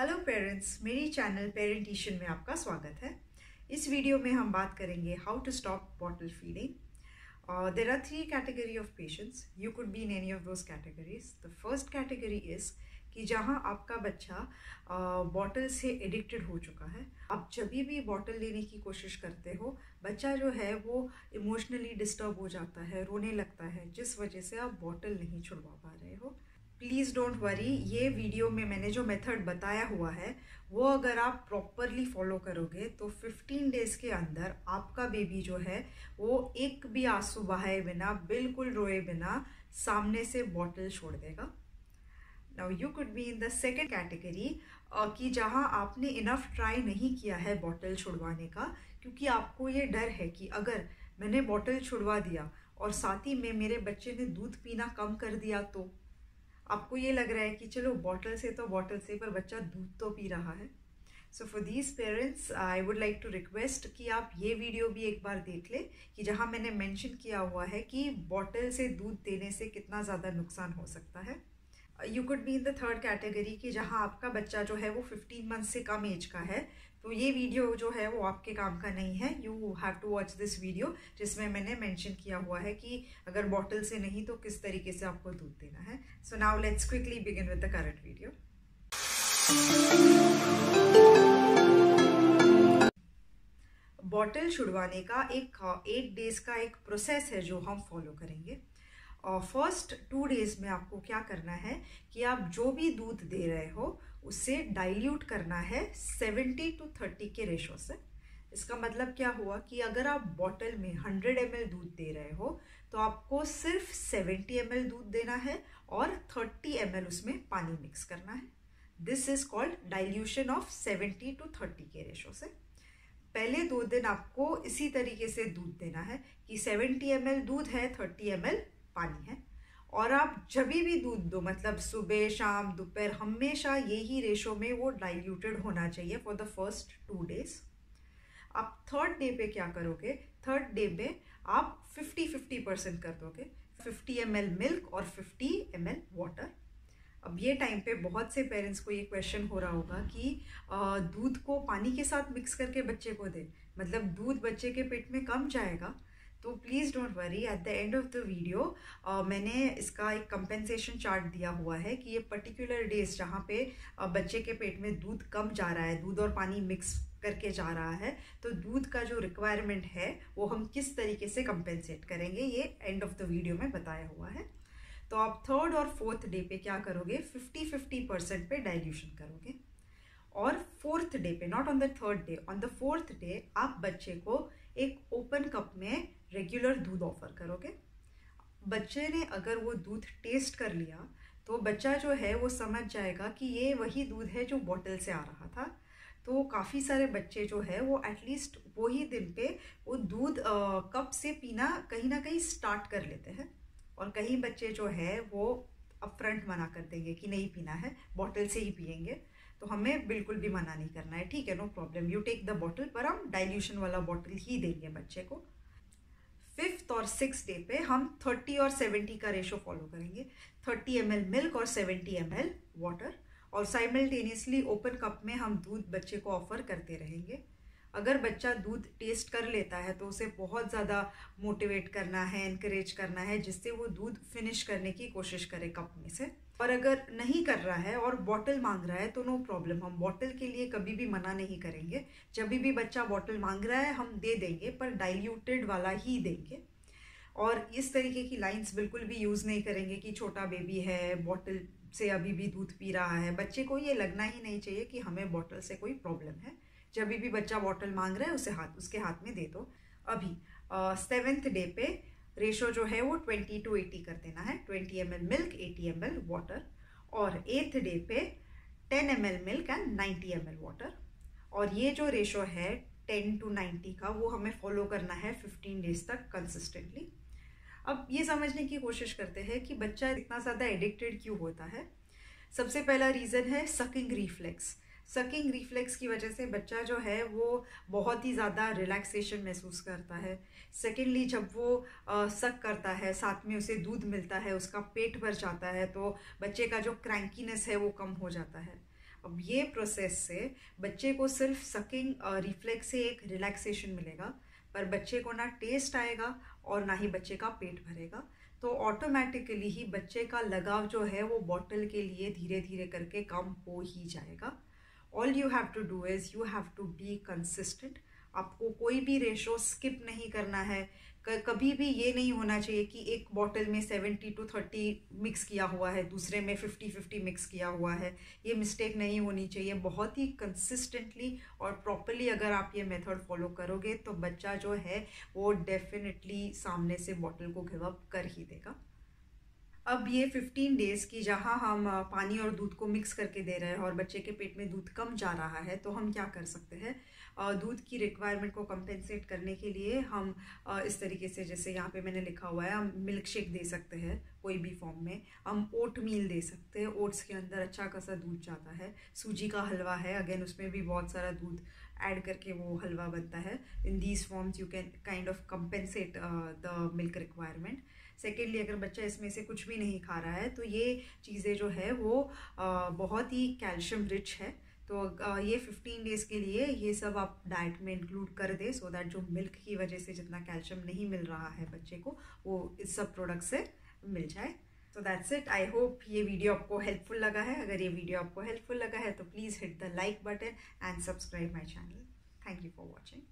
Hello parents मेरी channel Parentation में आपका स्वागत है। इस वीडियो में हम बात करेंगे how to stop bottle feeding there are three category of patients you could be in any of those categories the first category is कि जहाँ आपका बच्चा बॉटल से एडिक्टेड हो चुका है। आप जब भी बॉटल लेने की कोशिश करते हो, बच्चा जो है वो इमोशनली डिस्टर्ब हो जाता है, रोने लगता है, जिस वजह से आप बॉटल नहीं छुड़वा पा रहे हो। प्लीज़ डोंट वरी ये वीडियो में मैंने जो मेथड बताया हुआ है, वो अगर आप प्रॉपरली फॉलो करोगे तो 15 डेज़ के अंदर आपका बेबी जो है, वो एक भी आँसू बहाए बिना, बिल्कुल रोए बिना, सामने से बॉटल छोड़ देगा। Now you could be in the second category कि जहाँ आपने इनफ ट्राई नहीं किया है बॉटल छुड़वाने का, क्योंकि आपको ये डर है कि अगर मैंने बॉटल छुड़वा दिया, और साथ ही में मेरे बच्चे ने दूध पीना कम कर दिया तो आपको ये लग रहा है कि चलो बॉटल से तो बॉटल से, पर बच्चा दूध तो पी रहा है। So for these parents I would like to request कि आप ये वीडियो भी एक बार देख लें कि जहाँ मैंने मैंशन किया हुआ है कि बॉटल से दूध देने से कितना ज़्यादा नुकसान हो सकता है। You could be in the third category कि जहाँ आपका बच्चा जो है वो 15 मंथ से कम एज का है। तो ये वीडियो जो है वो आपके काम का नहीं है। You have to watch this video जिसमें मैंने मेंशन किया हुआ है कि अगर बॉटल से नहीं तो किस तरीके से आपको दूध देना है। So now let's quickly begin with the current video bottle छुड़वाने का एक एट डेज़ का एक प्रोसेस है जो हम फॉलो करेंगे। और फ़र्स्ट टू डेज़ में आपको क्या करना है कि आप जो भी दूध दे रहे हो उससे डाइल्यूट करना है 70 टू 30 के रेशो से। इसका मतलब क्या हुआ कि अगर आप बॉटल में 100 एम दूध दे रहे हो तो आपको सिर्फ़ 70 एम दूध देना है और 30 एम उसमें पानी मिक्स करना है। This is called dilution of 70 to 30 के रेशो से। पहले दो दिन आपको इसी तरीके से दूध देना है कि 70 एम दूध है 30 एम पानी है। और आप जब भी दूध दो मतलब सुबह, शाम, दोपहर, हमेशा यही रेशो में वो डाइल्यूटेड होना चाहिए for the first two days आप थर्ड डे पे क्या करोगे? थर्ड डे पे आप 50 50 परसेंट कर दोगे। 50 एम मिल्क और 50 एम वाटर अब ये टाइम पे बहुत से पेरेंट्स को ये क्वेश्चन हो रहा होगा कि दूध को पानी के साथ मिक्स करके बच्चे को दे। मतलब दूध बच्चे के पेट में कम जाएगा तो please don't worry at the end of the video मैंने इसका एक कंपेंसेशन चार्ट दिया हुआ है कि ये पर्टिकुलर डेज़ जहाँ पे uh, बच्चे के पेट में दूध कम जा रहा है दूध और पानी मिक्स करके जा रहा है तो दूध का जो रिक्वायरमेंट है वो हम किस तरीके से कंपेंसेट करेंगे ये एंड ऑफ़ द वीडियो में बताया हुआ है। तो आप थर्ड और फोर्थ डे पे क्या करोगे फिफ्टी फिफ्टी परसेंट पे डाइल्यूशन करोगे। और फोर्थ डे पे not on the third day on the fourth day आप बच्चे को एक ओपन कप में रेगुलर दूध ऑफ़र करोगे। बच्चे ने अगर वो दूध टेस्ट कर लिया तो बच्चा जो है वो समझ जाएगा कि ये वही दूध है जो बॉटल से आ रहा था। तो काफ़ी सारे बच्चे जो है वो एटलीस्ट वही दिन पे वो दूध कप से पीना कहीं ना कहीं स्टार्ट कर लेते हैं। और कहीं बच्चे जो है वो अप फ्रंट मना कर देंगे कि नहीं पीना है, बॉटल से ही पियेंगे। तो हमें बिल्कुल भी मना नहीं करना है, ठीक है no problem you take the bottle पर हम डाइल्यूशन वाला बॉटल ही देंगे बच्चे को। फिफ्थ और सिक्स डे पे हम थर्टी और सेवेंटी का रेशो फॉलो करेंगे। थर्टी एम मिल्क और सेवेंटी एम वाटर और साइमल्टेनियसली ओपन कप में हम दूध बच्चे को ऑफ़र करते रहेंगे। अगर बच्चा दूध टेस्ट कर लेता है तो उसे बहुत ज़्यादा मोटिवेट करना है इनक्रेज करना है, जिससे वो दूध फिनिश करने की कोशिश करे कप में से। और अगर नहीं कर रहा है और बॉटल मांग रहा है तो नो प्रॉब्लम हम बॉटल के लिए कभी भी मना नहीं करेंगे। जब भी बच्चा बॉटल मांग रहा है, हम दे देंगे, पर डाइल्यूटेड वाला ही देंगे। और इस तरीके की लाइंस बिल्कुल भी यूज़ नहीं करेंगे कि छोटा बेबी है बॉटल से अभी भी दूध पी रहा है। बच्चे को ये लगना ही नहीं चाहिए कि हमें बॉटल से कोई प्रॉब्लम है। जब भी बच्चा बॉटल मांग रहा है, उसे हाथ, उसके हाथ में दे दो। अभी सेवेंथ डे पे रेशो जो है वो ट्वेंटी टू एटी कर देना है। Twenty M L milk eighty M L water और एथ डे पे ten M L milk and ninety M L water और ये जो रेशो है टेन टू नाइन्टी का, वो हमें फॉलो करना है फिफ्टीन डेज़ तक कंसिस्टेंटली अब ये समझने की कोशिश करते हैं कि बच्चा इतना ज़्यादा एडिक्टेड क्यों होता है। सबसे पहला रीज़न है सकिंग रिफ्लेक्स सकिंग रिफ्लेक्स की वजह से बच्चा जो है वो बहुत ही ज़्यादा रिलैक्सेशन महसूस करता है। सेकेंडली जब वो सक करता है, साथ में उसे दूध मिलता है, उसका पेट भर जाता है तो बच्चे का जो क्रैंकीनेस है वो कम हो जाता है। अब ये प्रोसेस से बच्चे को सिर्फ़ सकिंग रिफ्लेक्स से एक रिलैक्सेशन मिलेगा, पर बच्चे को ना टेस्ट आएगा और ना ही बच्चे का पेट भरेगा। तो ऑटोमेटिकली ही बच्चे का लगाव जो है वो बॉटल के लिए धीरे धीरे करके कम हो ही जाएगा। All you have to do is you have to be consistent आपको कोई भी रेशो स्किप नहीं करना है। कभी भी ये नहीं होना चाहिए कि एक बॉटल में सेवेंटी टू थर्टी मिक्स किया हुआ है, दूसरे में फिफ्टी फिफ्टी मिक्स किया हुआ है। ये मिस्टेक नहीं होनी चाहिए। बहुत ही कंसिस्टेंटली और प्रॉपरली अगर आप ये मेथड फॉलो करोगे तो बच्चा जो है वो डेफिनेटली सामने से बॉटल को गिव अप कर ही देगा। अब ये 15 डेज़ की जहाँ हम पानी और दूध को मिक्स करके दे रहे हैं और बच्चे के पेट में दूध कम जा रहा है तो हम क्या कर सकते हैं? दूध की रिक्वायरमेंट को कंपेंसेट करने के लिए हम इस तरीके से जैसे यहाँ पे मैंने लिखा हुआ है, हम मिल्क शेक दे सकते हैं कोई भी फॉर्म में। हम ओट मील दे सकते हैं ओट्स के अंदर अच्छा खासा दूध जाता है। सूजी का हलवा है अगेन उसमें भी बहुत सारा दूध ऐड करके वो हलवा बनता है। In these forms you can kind of compensate the milk requirement secondly अगर बच्चा इसमें से कुछ भी नहीं खा रहा है तो ये चीज़ें जो है वो बहुत ही कैल्शियम रिच है। तो ये 15 डेज़ के लिए ये सब आप डाइट में इंक्लूड कर दें सो दैट जो मिल्क की वजह से जितना कैल्शियम नहीं मिल रहा है बच्चे को, वो इस सब प्रोडक्ट से मिल जाए। So that's it I hope ये वीडियो आपको हेल्पफुल लगा है। अगर ये वीडियो आपको हेल्पफुल लगा है तो please hit the like button and subscribe my channel thank you for watching